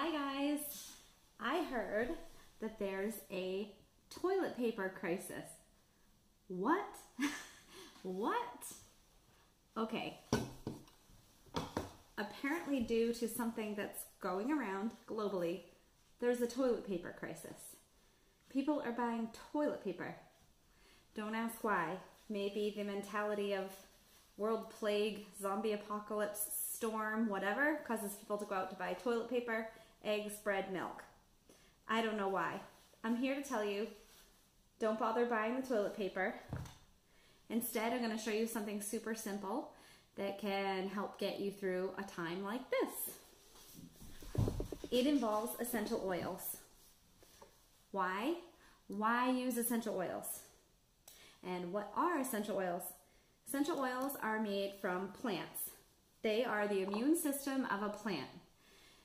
Hi guys! I heard that there's a toilet paper crisis. What? what? Okay. Apparently, due to something that's going around globally, there's a toilet paper crisis. People are buying toilet paper. Don't ask why. Maybe the mentality of world plague, zombie apocalypse, storm, whatever, causes people to go out to buy toilet paper, eggs, bread, milk. I don't know why. I'm here to tell you don't bother buying the toilet paper. Instead, I'm going to show you something super simple that can help get you through a time like this. It involves essential oils. Why? Why use essential oils? And what are essential oils? Essential oils are made from plants. They are the immune system of a plant.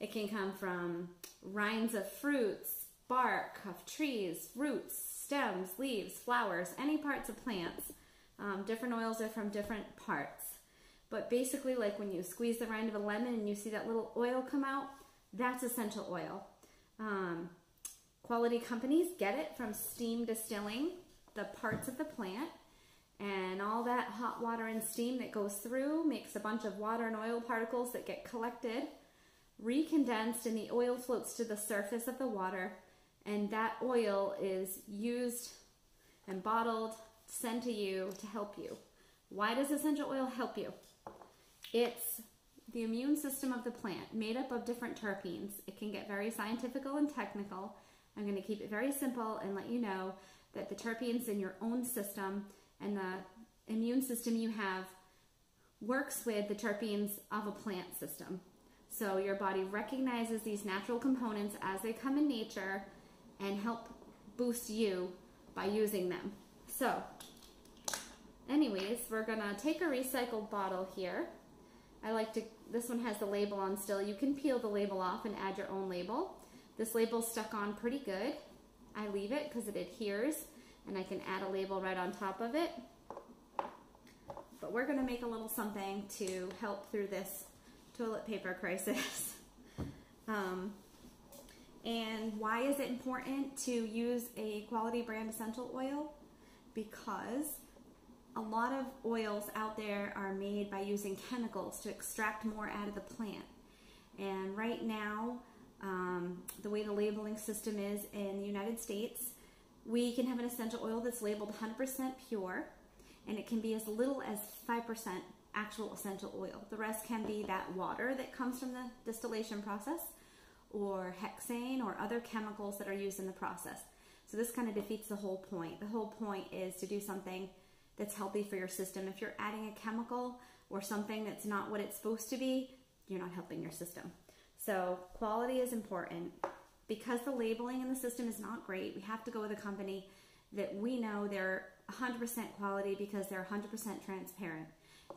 It can come from rinds of fruits, bark of trees, roots, stems, leaves, flowers, any parts of plants. Um, different oils are from different parts. But basically, like when you squeeze the rind of a lemon and you see that little oil come out, that's essential oil. Um, quality companies get it from steam distilling the parts of the plant and all that hot water and steam that goes through makes a bunch of water and oil particles that get collected, recondensed, and the oil floats to the surface of the water. And that oil is used and bottled, sent to you to help you. Why does essential oil help you? It's the immune system of the plant, made up of different terpenes. It can get very scientific and technical. I'm going to keep it very simple and let you know that the terpenes in your own system and the immune system you have works with the terpenes of a plant system. So your body recognizes these natural components as they come in nature and help boost you by using them. So anyways, we're gonna take a recycled bottle here. I like to, this one has the label on still. You can peel the label off and add your own label. This label's stuck on pretty good. I leave it because it adheres and I can add a label right on top of it. But we're gonna make a little something to help through this toilet paper crisis. um, and why is it important to use a quality brand essential oil? Because a lot of oils out there are made by using chemicals to extract more out of the plant. And right now, um, the way the labeling system is in the United States, we can have an essential oil that's labeled 100% pure, and it can be as little as 5% actual essential oil. The rest can be that water that comes from the distillation process, or hexane, or other chemicals that are used in the process. So this kind of defeats the whole point. The whole point is to do something that's healthy for your system. If you're adding a chemical or something that's not what it's supposed to be, you're not helping your system. So quality is important because the labeling in the system is not great, we have to go with a company that we know they're 100% quality because they're 100% transparent.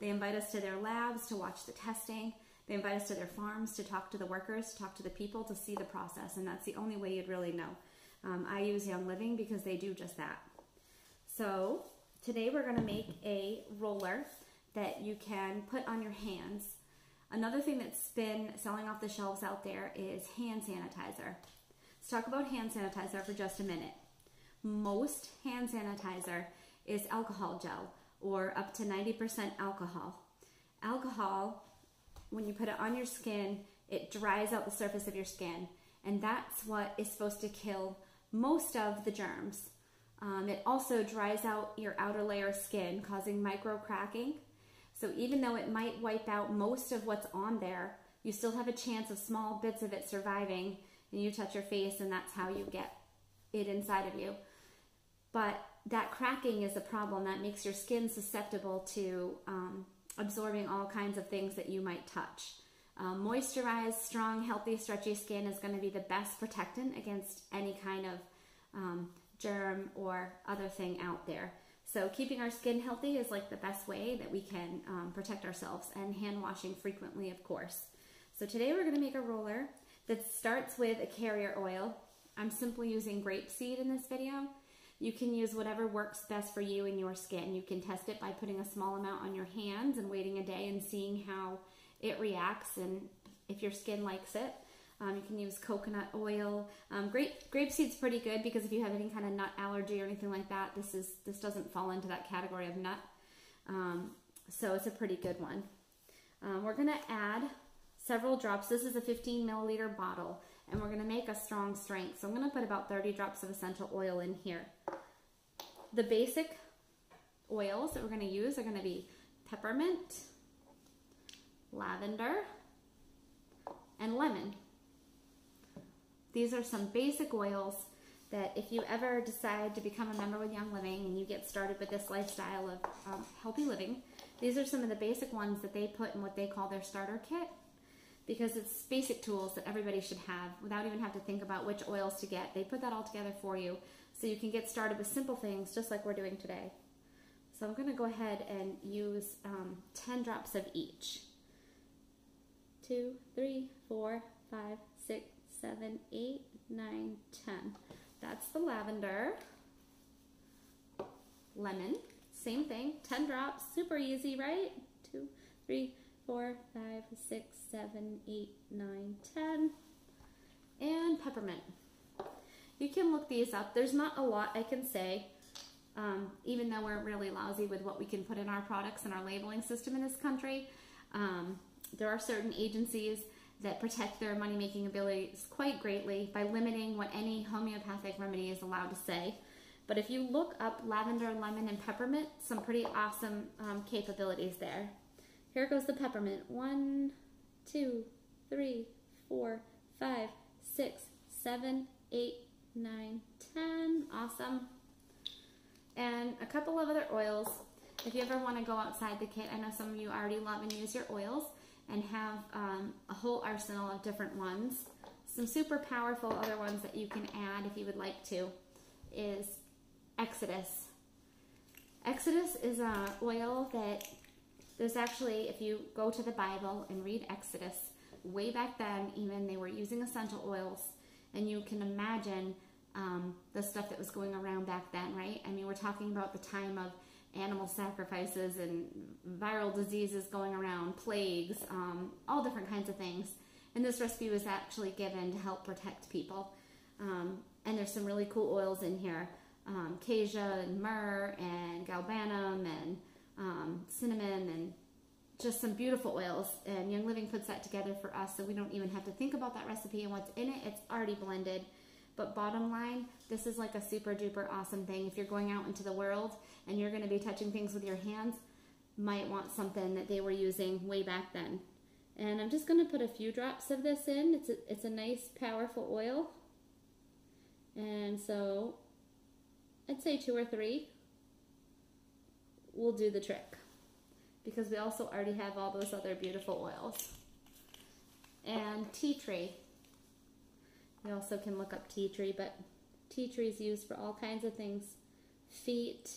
They invite us to their labs to watch the testing. They invite us to their farms to talk to the workers, to talk to the people, to see the process, and that's the only way you'd really know. Um, I use Young Living because they do just that. So today we're going to make a roller that you can put on your hands. Another thing that's been selling off the shelves out there is hand sanitizer. Let's talk about hand sanitizer for just a minute. Most hand sanitizer is alcohol gel or up to 90% alcohol. Alcohol, when you put it on your skin, it dries out the surface of your skin, and that's what is supposed to kill most of the germs. Um, it also dries out your outer layer of skin, causing micro cracking. So even though it might wipe out most of what's on there, you still have a chance of small bits of it surviving and you touch your face and that's how you get it inside of you. But that cracking is a problem that makes your skin susceptible to um, absorbing all kinds of things that you might touch. Um, moisturized, strong, healthy, stretchy skin is going to be the best protectant against any kind of um, germ or other thing out there. So keeping our skin healthy is like the best way that we can um, protect ourselves and hand washing frequently, of course. So today we're going to make a roller that starts with a carrier oil. I'm simply using grapeseed in this video. You can use whatever works best for you and your skin. You can test it by putting a small amount on your hands and waiting a day and seeing how it reacts and if your skin likes it. Um, you can use coconut oil. Um, grape grapeseed's pretty good because if you have any kind of nut allergy or anything like that, this is this doesn't fall into that category of nut. Um, so it's a pretty good one. Um, we're gonna add several drops. This is a 15 milliliter bottle, and we're gonna make a strong strength. So I'm gonna put about 30 drops of essential oil in here. The basic oils that we're gonna use are gonna be peppermint, lavender, and lemon. These are some basic oils that if you ever decide to become a member with Young Living and you get started with this lifestyle of um, healthy living, these are some of the basic ones that they put in what they call their starter kit because it's basic tools that everybody should have without even have to think about which oils to get. They put that all together for you so you can get started with simple things just like we're doing today. So I'm going to go ahead and use um, 10 drops of each. Two, three, four, five, six, seven, eight, nine, ten. That's the lavender. Lemon, same thing, 10 drops, super easy, right? Two, three, four, five, six, seven, eight, nine, ten. And peppermint. You can look these up. There's not a lot I can say, um, even though we're really lousy with what we can put in our products and our labeling system in this country. Um, there are certain agencies that protect their money making abilities quite greatly by limiting what any homeopathic remedy is allowed to say. But if you look up lavender, lemon, and peppermint, some pretty awesome um, capabilities there. Here goes the peppermint. One, two, three, four, five, six, seven, eight, nine, ten. Awesome. And a couple of other oils. If you ever want to go outside the kit, I know some of you already love and use your oils and have um, a whole arsenal of different ones. Some super powerful other ones that you can add if you would like to is Exodus. Exodus is an oil that there's actually, if you go to the Bible and read Exodus, way back then, even they were using essential oils, and you can imagine um, the stuff that was going around back then, right? I mean, we're talking about the time of animal sacrifices and viral diseases going around, plagues, um, all different kinds of things. And this recipe was actually given to help protect people. Um, and there's some really cool oils in here. Um, and myrrh and galbanum and um, cinnamon and just some beautiful oils. And Young Living puts that together for us so we don't even have to think about that recipe and what's in it. It's already blended. But bottom line, this is like a super duper awesome thing. If you're going out into the world and you're going to be touching things with your hands, might want something that they were using way back then. And I'm just going to put a few drops of this in. It's a, it's a nice powerful oil. And so I'd say two or three will do the trick because we also already have all those other beautiful oils. And tea tree. You also can look up tea tree, but tea tree is used for all kinds of things. Feet.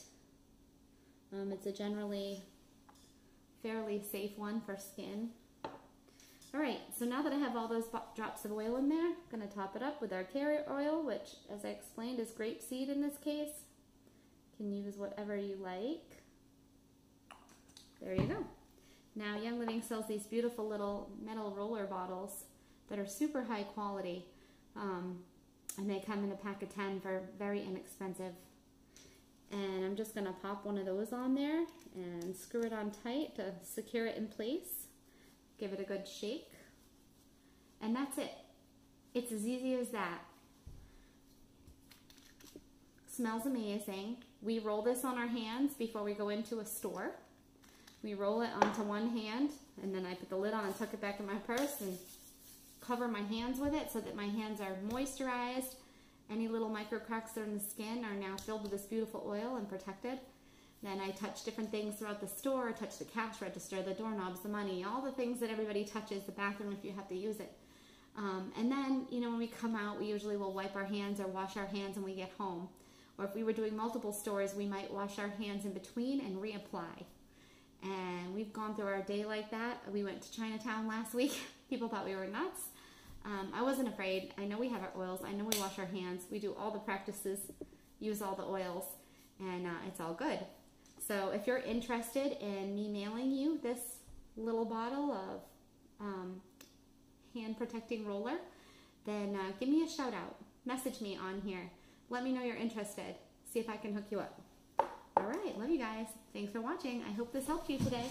Um, it's a generally fairly safe one for skin. All right, so now that I have all those drops of oil in there, I'm gonna top it up with our carrier oil, which as I explained is grapeseed in this case. You can use whatever you like. There you go. Now Young Living sells these beautiful little metal roller bottles that are super high quality. Um, and they come in a pack of 10 for very inexpensive. And I'm just going to pop one of those on there and screw it on tight to secure it in place. Give it a good shake. And that's it. It's as easy as that. Smells amazing. We roll this on our hands before we go into a store. We roll it onto one hand and then I put the lid on and tuck it back in my purse and cover my hands with it so that my hands are moisturized. Any little micro cracks that are in the skin are now filled with this beautiful oil and protected. Then I touch different things throughout the store, touch the cash register, the doorknobs, the money, all the things that everybody touches, the bathroom if you have to use it. Um, and then, you know, when we come out, we usually will wipe our hands or wash our hands when we get home. Or if we were doing multiple stores, we might wash our hands in between and reapply. And we've gone through our day like that. We went to Chinatown last week. People thought we were nuts. Um, I wasn't afraid. I know we have our oils. I know we wash our hands. We do all the practices, use all the oils, and uh, it's all good. So if you're interested in me mailing you this little bottle of um, hand protecting roller, then uh, give me a shout out. Message me on here. Let me know you're interested. See if I can hook you up. All right, love you guys. Thanks for watching. I hope this helped you today.